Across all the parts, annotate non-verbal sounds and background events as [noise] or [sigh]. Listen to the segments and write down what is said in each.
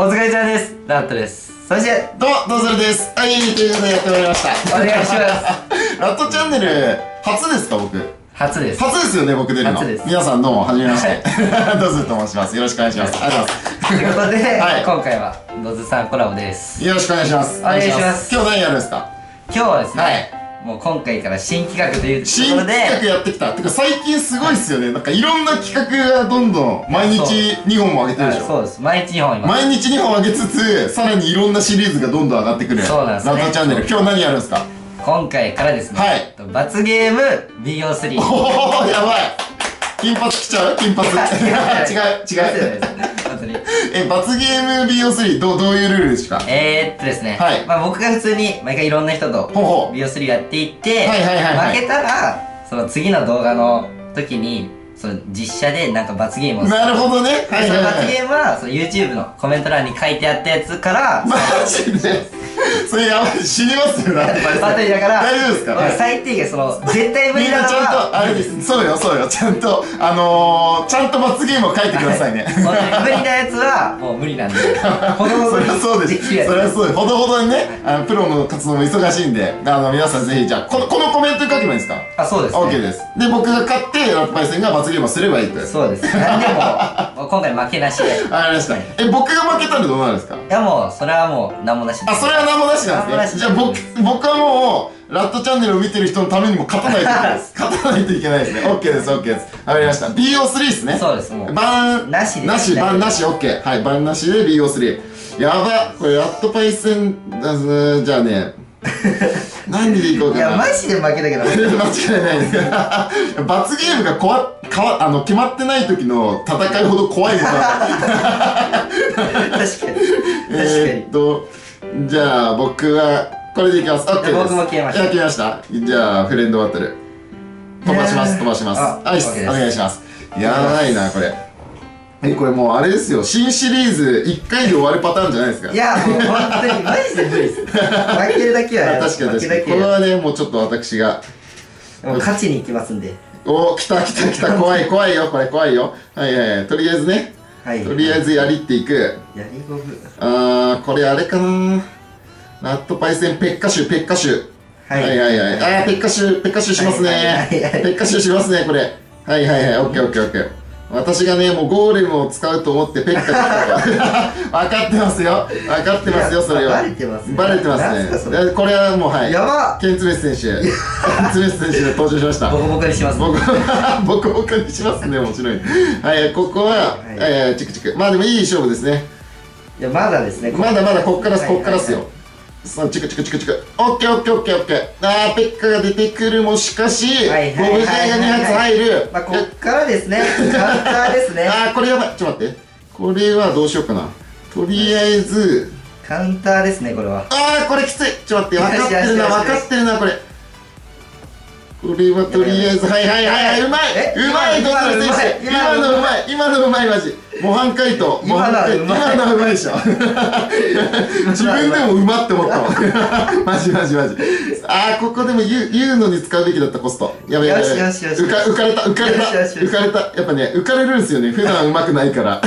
お疲れちゃんですラットですそしてどうも、どうぞるです。はい、ということでやってまいりました。お願いします [laughs] ラットチャンネル、初ですか、僕？初です初ですよね、僕出るの。初です皆さんどうも、はじめまして。[laughs] どうぞると申します。よろしくお願いします。ありがとうございます。ということで、はい今回はドズさんコラボですよろしくお願いします。お願いします今日何やるんですか？今日はですね、はいもう今回から新企画というと新ころで。企画やってきた。てか最近すごいっすよね。なんかいろんな企画がどんどん毎日2本も上げてるでしょ。はいそうです。毎日2本今毎日2本上げつつ、さらにいろんなシリーズがどんどん上がってくる。そうなんです。ねラットチャンネル。今日何やるんですか？今回からですね、はい。罰ゲーム BO3 おおやばい。金髪来ちゃう？金髪。違う [laughs] 違う。本当にえ罰ゲーム BO3 どうどういうルールですか？えー、っとですね、はい。まあ、僕が普通に毎回いろんな人とほうほう。BO3 やっていって、はいはいはいはい。負けたらその次の動画の時にその実写でなんか罰ゲームをなるほどね。はいそはいはい。の罰ゲームはその YouTube のコメント欄に書いてあったやつから。マジで？それやばい。死にますよだって。バトルだから大丈夫ですか？俺最低限その絶対無理なのみんなちゃんとはあれです。そうよそうよ。ちゃんとあのー、ちゃんと罰ゲームを書いてくださいね。[laughs] 無理なやつはもう無理なんで。ほどほそどにりゃそうですそりゃそうですほどほどにねあのプロの活動も忙しいんであの皆さんぜひじゃあこのこのコメントに書けばいいんですか？あそうです、ね、OK です。で僕が勝ってラッパイセンが罰ゲームをすればいいとそうです。何でももう今回負けなしで。いわかりました。え僕が負けたらどうなるんですか？やもうそれはもう何もなしです。あそれは何もなしなんですね。じゃあ僕僕はもうラットチャンネルを見てる人のためにも勝たないといけない。です。勝たないといけないですね。OK です OK です。わかりました。BO3 ですね。そうですもう。バンなしで。なしバンなし OK はいバンなしで BO3 やばこれラットパイセンじゃあね何でいこうかな。いやマジで負けたけど。間違いないです罰ゲームがこわかわあの決まってない時の戦いほど怖いものは確かに。確かに、えーっとじゃあ僕はこれでいきます。OK です。僕も消えました。消えました。じゃあフレンドバトル。飛ばします飛ばします。あはいお願いします。やばいなこれえこれもうあれですよ。新シリーズ1回で終わるパターンじゃないですか。いやもう本当にマジで無理です。負けるだけはあ確かに確かに。これはねもうちょっと私が。もう勝ちに行きますんで。お来た来た来た。怖い怖いよこれ怖いよ。はいはいはい。とりあえずね。はい。とりあえずやりっていく。やりゴブあーこれあれかな。ラットパイセンペッカシュペッカシュ。はい。はいはいはい。あー、ペッカシュ、ペッカシュしますはいはいはいね。はいペッカシュしますね、これ。はいはいはい、オッケーオッケーオッケー。私がね、もうゴーレムを使うと思ってペッカしたと。[laughs] 分かってますよ。分かってますよ、それは。バレてますねバレてますね。これはもう、はい。やばケンツメス選手。ケンツメス選手が登場しました。[laughs] ボコボコにします僕、僕、[laughs] 僕にしますね、もちろん。はい、ここは、はいえー、チクチク。まあでもいい勝負ですね。いやまだですねまだまだこっからはいこっからっすよ。さあ、チクチクチクチク。オッケーオッケーオッケーオッケー。あー、ペッカが出てくるもしかし、はいジはいはいャイが2発入る。まあこっからですねカウンターですねあー、これやばい。ちょっと待って。これはどうしようかな。とりあえず、カウンターですねこれはあー、これきつい。ちょっと待って。分かってるな、よしよしよし分かってるな、これ。これはとりあえず、はいはいはいはい、うまえいうまい、ド今のズル選手。今のうまい、今のうまい、マジ。模範解答。模範解答。今のはうまいでしょ。[laughs] 自分でもうまって思ったわ [laughs] マジマジマジ。あーここでも言う言うのに使うべきだったコスト。やべやべ浮か浮かれた浮かれた。浮かれた。やっぱね浮かれるんですよね。普段うまくないから。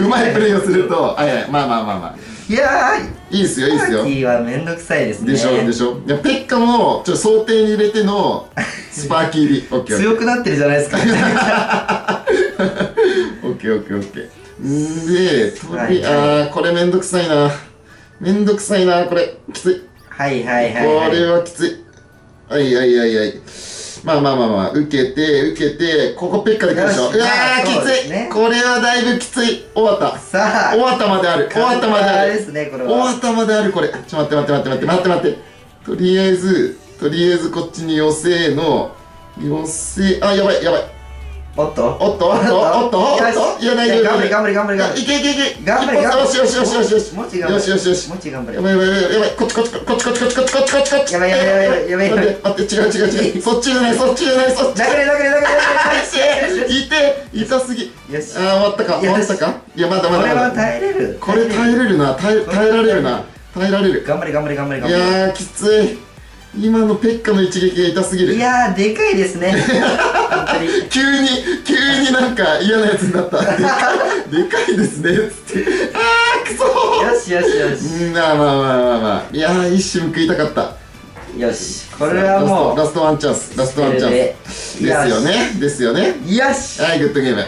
うまいプレイをすると。はいはいまあまあまあまあ。いやーい。いですよいいですよ。パーティーはめんどくさいですね。でしょでしょ。いやペッカもちょっと想定に入れてのスパーキー入り強くなってるじゃないですか [laughs] ケーオッケーオッケーんでとり、はいあーこれめんどくさいなめんどくさいなこれきついはいはいはいはいこれはきつい。はいはいはいはい。まあまあまあまあ、受けて、受けて、ここペッカで来るでしょ。うわー、きつい、これはだいぶきつい。終わった。さあ終わったまである。終わったまである。ですねこれは終わったまである、これ。ちょっと待って待って待って待って待って待って。とりあえず、とりあえずこっちに寄せの、寄せ、あ、やばいやばい。おっとおっと？おっと？おっと？おっと？いや、大丈夫。頑張れ頑張れ頑張れ頑張れいけいけいけ。頑張れ頑張れよしよしよしよしよし。もち頑張れよしよしよし。もち頑張れやばいやばいやばい。こっちこっちこっちこっちこっちこっちこっちこっちこっち。やばいやばいやばいやばいやばい待って違う違う違う。そっちじゃないそっちじゃないそっち。殴れ殴れ殴れ殴れいて痛すぎ。よしあー終わったか終わったか？いやまだまこれは。耐えれるこれ耐えれるな耐え耐えられるな耐えられる。頑張れ頑張れ頑張れい頑張れやーきつい。今のペッカの一撃が痛すぎるいやーでかいですね [laughs] 本当に。[laughs] 急に急になんか嫌なやつになった。でかいでかいですね。つってあくそよしよしよし。うんまあまあまあまあまあ。いやー一瞬食いたかった。よし。これはもうラストワンチャンス。ラストワンチャンス。ですよね。ですよね。よし。はいグッドゲーム。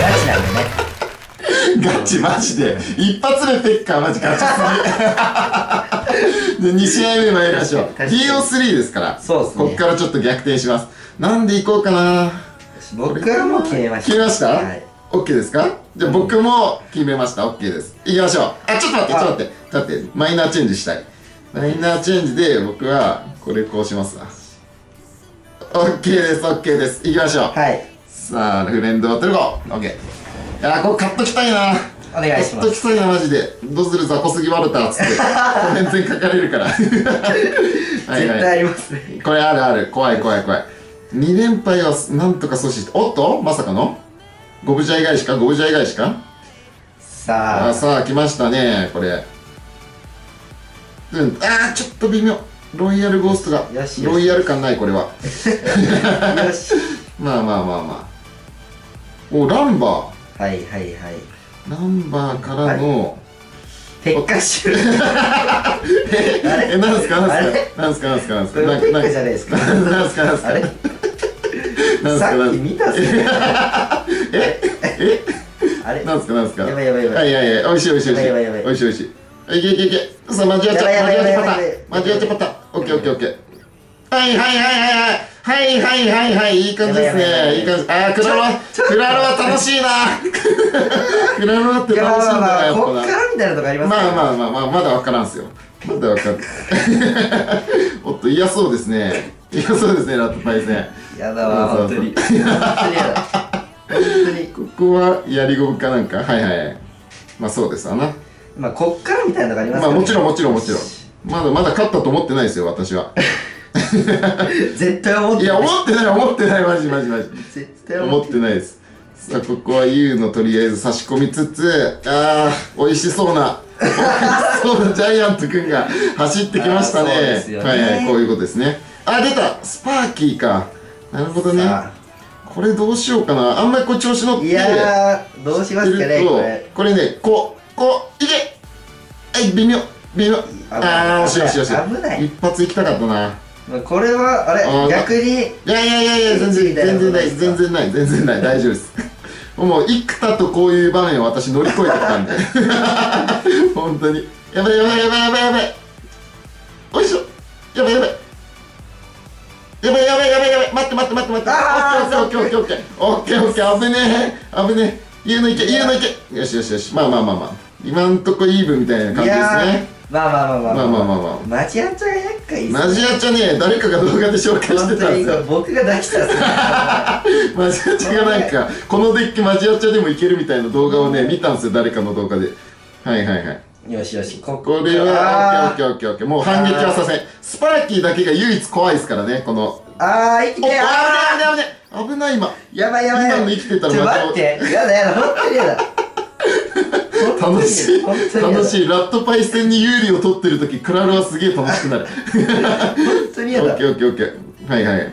ガチなんでね。[laughs] ガチマジで。一発目ペッカーマジガチすぎ [laughs] で2試合目参りましょう。確かに。PO3 ですから。そうっすね。こっからちょっと逆転します。なんでいこうかな。僕はもう決めました。決めました、はい。OK ですか？じゃあ僕も決めました。OK です。いきましょう。あちょっと待ってちょっと待って。だってマイナーチェンジしたい。マイナーチェンジで僕はこれこうしますわ。OK です OK です。いきましょう。はい。さあフレンドバトルゴー。OK いやーこれ買っときたいなお願いします。ときたいなマジでどうする雑魚すぎワルターっつってコメントに書かれるから。[laughs] はい絶対ありますね。これあるある。怖い怖い怖い。2連敗はなんとか阻止。しておっとまさかの？ゴブジャイ返しか？ゴブジャイ返しか？さあ。あさあ来ましたねこれ。うん。あーちょっと微妙。ロイヤルゴーストがロイヤル感ないこれは。[laughs] [laughs] まあまあまあまあ。おランバはいはいはいーランバーからのペッカッシュあれえなんすかなんあすれ？かなんすかなんすか？なんすこれかなんペッカじゃないですか。なんすかなんすか？あれ？なんすさっき見たっすね。え？あれ？なんすかなんすか？やばいやばいやばい。はいはいはい。美味しい美味しい美味しい。やばいやばい美味しい美味しい。いけいけいけ。さあ間違っちゃった。やばいやばいやばい間違っちゃった。間違っちゃった。オッケーオッケーオッケー。はいはいはいはいはい。はいはいはいはい。いい感じですやばいやばいねい。い感じ。あークラロワ。クラロワ楽しいなクラロワって楽しいんだまあまあなやっぱな。こっからみたいなとこありますまあまああまあまあまだ分からんすよ。まだ分かる。[laughs] おっと嫌そうですね。嫌そうですねラットパイセン。やだわ本当に。本当にやだ。本当に。ここはやりゴムかなんか？はいはいまあそうですわな。まあこっからみたいなとこありますまあもちろんもちろんもちろん。まだまだ勝ったと思ってないですよ私は。[laughs] 絶対思ってい。や思ってない思ってない。マジマジマジ。絶対思ってないですさあここは U のとりあえず差し込みつつあー美味しそうな美味しそうなジャイアントくんが走ってきましたね。ね。はいはいこういうことですね。あ出たスパーキーか。なるほどね。さこれどうしようかな。あんまりこう調子乗っていやーどうしますかねこれ。これねこうこういけ。はい微妙微妙。ああーよしよしよし。危ない。一発行きたかったな。まあこれはあれ逆にいやいやいやいや全然全然ない全然ない全然ない大丈夫です。もう幾多とこういう場面を私乗り越えてきたんで。[laughs] 本当に。やばいやばいやばいやばいやばい。おいしょ。やばいやばい。やばいやばいやばいやばい。待って待って待って待って。あーオッケーオッケーオッケーオッケー。オッケーオッケー。危ねえ。危ねえ。言うのいけ言うのいけよしよしよし。まあまあまあまあ。今んとこイーブンみたいな感じですいやね。ーまあまあまあまあ。まあまあまあまあ。マジアンチャが厄介ですマジアチャね誰かが動画で紹介してたんですよ。僕が出したらマジアチャがなんかこのデッキマジアチャでもいけるみたいな動画をね見たんですよ誰かの動画で。はいはいはい。よしよしここれはオッケーオッケーオッケー。もう反撃はさせん。あスパーキーだけが唯一怖いですからねこの。あー生きてお危ないあ危ない危ない。危ない今。ーやばいやばい。今の生きてたら待って。やだやだ本当にやだ楽しい。楽しい。ラットパイセンに有利を取ってる時クラルはすげえ楽しくなる。本当にやだ。オッケーオッケーオッケー。はいはい。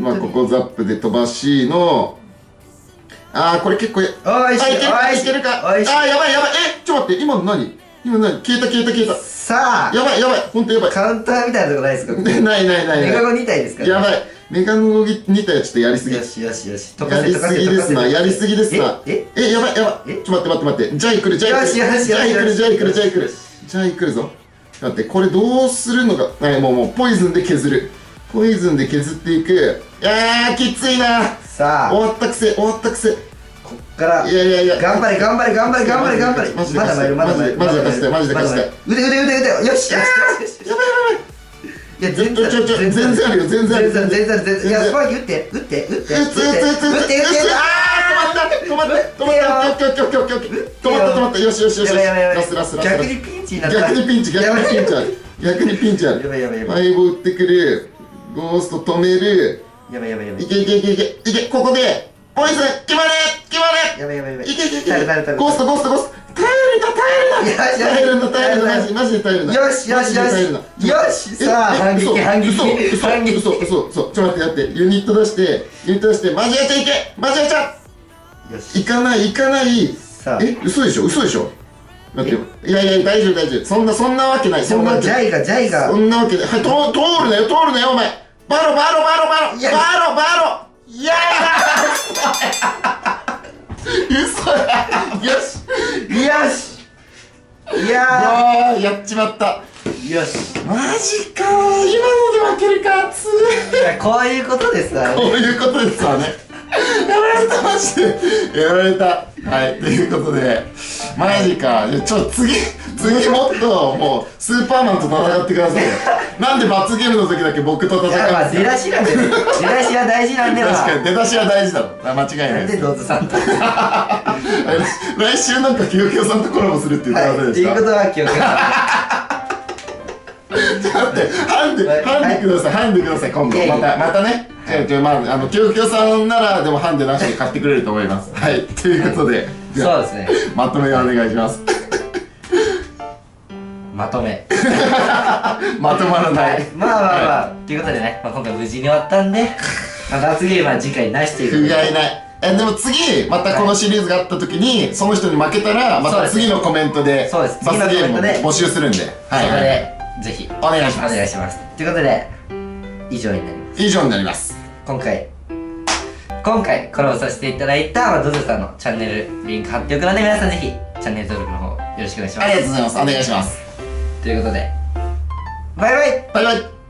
まあここザップで飛ばしのあーこれ結構あいけるかおいけるか。あおいしーやばいやばい。えちょっと待って。今の何？今の何？消えた消えた消えた。さあ。やばいやばい。ほんとやばい。カウンターみたいなとこないですか？ね [laughs] ないないないない。メガゴ2体ですから。やばいメガノ2体はちょっとやりすぎ。よしよしよし。やりすぎですな。やりすぎですな。ええ？やばいやばい。え？ちょっと待って待って待って。ジャイ来るジャイ来る。ジャイ来るジャイ来るジャイ来る。ジャイ来るぞ。待ってこれどうするのか？はいもうもうポイズンで削る。ポイズンで削っていく。いやーきついな。さあ。終わったくせ終わったくせこっから。いやいやいや。頑張れ頑張れ頑張れ頑張れ頑張れ。マジでまだ参るまだ参る。マジでマジでマジでまだ参る。腕腕腕腕。よしよしよしやばいやばいいや全ちょちょちょ全然。あるよ全然ある全然全然全然。いやスパイキ打って打って打って打って打って打ってあー止まった止まった止まったオッケーオッケーオッケーオッケー止まった止まったよしよしよしラスラスラスラス逆にピンチになった逆にピンチ逆にピンチある逆にピンチあやるばいやばいやばいファイブ打ってくるゴースト止めるやばいやばいやばいいけいけいけいけいけここでポイズン決まれ決まれやばいやばいやばいいけいけいけ耐える耐える耐えるゴーストゴーストゴースト耐えるんだ耐えるんだ耐えるんだ耐えるんだマジマジで耐えるよしよしよしよしさあえ反撃嘘反撃。嘘嘘反撃嘘嘘。嘘ちょっと待って待って。ユニット出してユニット出してマジやっちゃいけマジやっちゃよし。いかないいかない。さあ。え嘘でしょ？嘘でしょ？待っていやいや大丈夫大丈夫。そんなそんなわけない。でそんなわけない。もジャイがジャイが。そんなわけない。はいと通るなよ通るなよお前。バロバロバロバロ。バロバロ。い [laughs] や。嘘や。よし。よしいややっちまった。ーよし。マジか今ので負けるかついやこういうことですわ。こういうことですわね。やられたマジで。やられた。はいということでマジか。いやちょ次 [laughs] 次もっともうスーパーマンと戦ってくださいよ。[laughs] なんで罰ゲームの時だけ僕と戦うんですかだしなんで出だしは大事なんで確かはに出だしは大事だろあ間違いなないんでですどうぞさんと。[laughs] 来週なんかきよきよさんとコラボするって言ってませんはいっていうことは記憶がだってハンデはいハンデくださいハンデください今度。またまたね違う違うまああのきよきよさんならでもハンデなしで買ってくれると思います。はい。ということでそうですね。まとめをお願いします。まとめ。[laughs] まとまらなはい。いまあまあまあということでね、まあ、今回無事に終わったんで、まあ、罰ゲームは次回なしということ不甲で斐ない。えでも次またこのシリーズがあった時にその人に負けたらまた次のコメントでそうです。罰ゲームを募集するんで。はい。はいそれでぜひ。お願いします。お願いします。ということで以上になります。以上になります今回今回コラボさせていただいた、まあ、ドズさんのチャンネルリンク貼っておくので皆さんぜひチャンネル登録の方よろしくお願いします。ありがとうございます。お願いします。ということでバイバイ。バイバイ